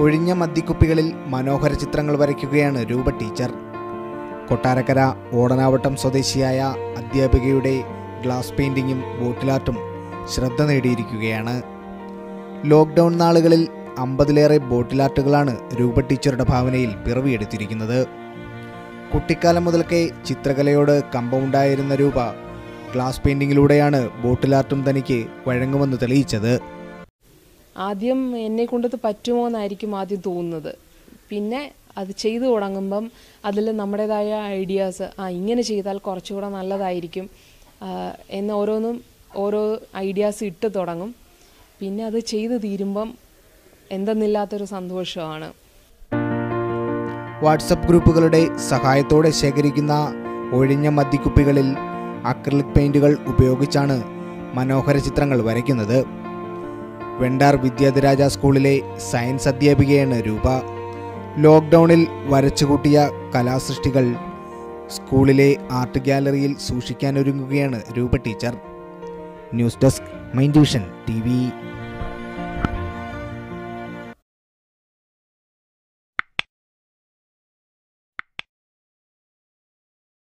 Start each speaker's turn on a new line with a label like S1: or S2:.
S1: ഒഴിഞ്ഞ മദ്യക്കുപ്പികളിൽ മനോഹര ചിത്രങ്ങൾ വരയ്ക്കുകയാണ് രൂപ ടീച്ചർ. കൊട്ടാരക്കര ഓടനാവട്ടം സ്വദേശിയായ അധ്യാപികയുടെ ഗ്ലാസ് പെയിന്റിങ്ങും ബോട്ടിലാർട്ടും ശ്രദ്ധ നേടിയിരിക്കുകയാണ്. ലോക്ക്ഡൗൺ നാളുകളിൽ അമ്പതിലേറെ ബോട്ടിലാർട്ടുകളാണ് രൂപ ടീച്ചറുടെ ഭാവനയിൽ പിറവിയെടുത്തിരിക്കുന്നത്. കുട്ടിക്കാലം മുതൽക്കേ ചിത്രകലയോട് കമ്പമുണ്ടായിരുന്ന രൂപ ഗ്ലാസ് പെയിന്റിങ്ങിലൂടെയാണ് ബോട്ടിലാർട്ടും തനിക്ക് വഴങ്ങുമെന്ന് തെളിയിച്ചത്.
S2: ആദ്യം എന്നെ കൊണ്ടത് പറ്റുമോ എന്നായിരിക്കും ആദ്യം തോന്നുന്നത്. പിന്നെ അത് ചെയ്തു തുടങ്ങുമ്പം അതിൽ നമ്മുടേതായ ഐഡിയാസ് ആ ഇങ്ങനെ ചെയ്താൽ കുറച്ചുകൂടെ നല്ലതായിരിക്കും എന്ന് ഓരോന്നും ഓരോ ഐഡിയാസ് ഇട്ട് തുടങ്ങും. പിന്നെ അത് ചെയ്തു തീരുമ്പം എന്തെന്നില്ലാത്തൊരു സന്തോഷമാണ്.
S1: വാട്സപ്പ് ഗ്രൂപ്പുകളുടെ സഹായത്തോടെ ശേഖരിക്കുന്ന ഒഴിഞ്ഞ മദ്യക്കുപ്പികളിൽ അക്രിലിക് പെയിന്റുകൾ ഉപയോഗിച്ചാണ് മനോഹര ചിത്രങ്ങൾ വരയ്ക്കുന്നത്. വെണ്ടാർ വിദ്യാധിരാജ സ്കൂളിലെ സയൻസ് അധ്യാപികയാണ് രൂപ. ലോക്ക്ഡൗണിൽ വരച്ചുകൂട്ടിയ കലാസൃഷ്ടികൾ സ്കൂളിലെ ആർട്ട് ഗാലറിയിൽ സൂക്ഷിക്കാനൊരുങ്ങുകയാണ് Roopa teacher. News desk mind division T